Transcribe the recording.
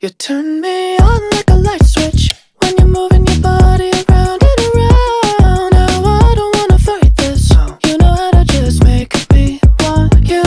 You turn me on